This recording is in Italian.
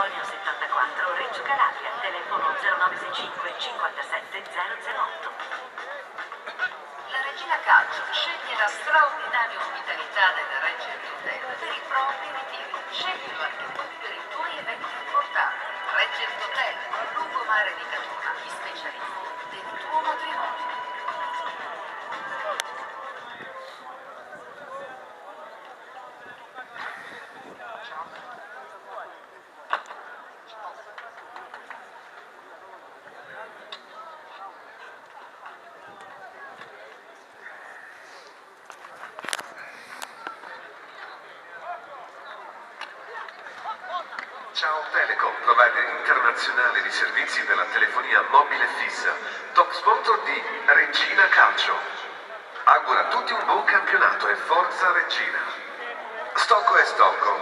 Campidoglio 74, Reggio Calabria, telefono 0965 57 008. La Regina Calcio sceglie la straordinaria ospitalità della Reggia Hotel per i propri ritiri. Sceglilo anche tu per i tuoi eventi importanti. Reggia Hotel, lungomare di Catona, gli specialisti del tuo Ciao Telecom, provider internazionale di servizi della telefonia mobile fissa, top sponsor di Regina Calcio. Augura a tutti un buon campionato e forza Regina. Stocco è Stocco,